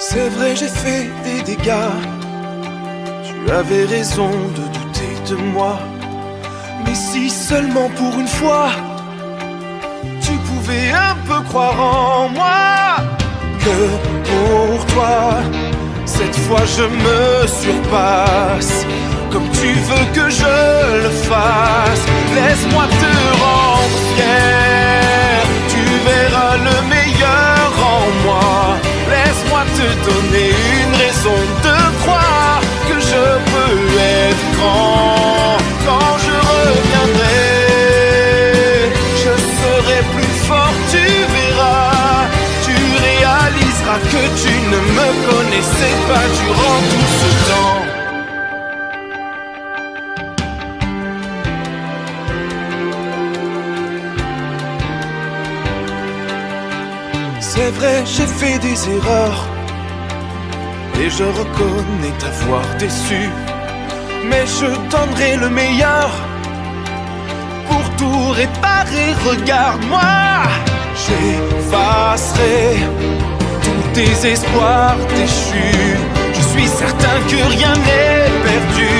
C'est vrai, j'ai fait des dégâts. Tu avais raison de douter de moi. Mais si seulement pour une fois, tu pouvais un peu croire en moi. Que pour toi, cette fois je me surpasse. Comme tu veux que je le fasse, laisse-moi te tout. C'est vrai, j'ai fait des erreurs. Et je reconnais t'avoir déçu. Mais je donnerai le meilleur pour tout réparer. Regarde-moi, j'effacerai tous tes espoirs déchus. Je suis certain que rien n'est perdu.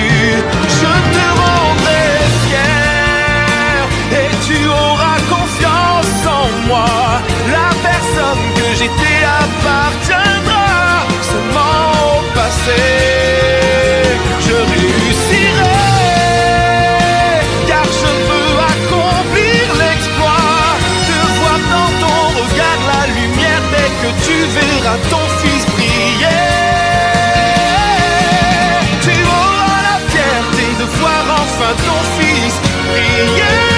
Je te rendrai fier et tu auras confiance en moi. La personne que j'étais appartiendra seulement au passé. Je réussirai. car je peux accomplir l'exploit de voir dans ton regard la lumière dès que tu verras ton fils briller. Yeah.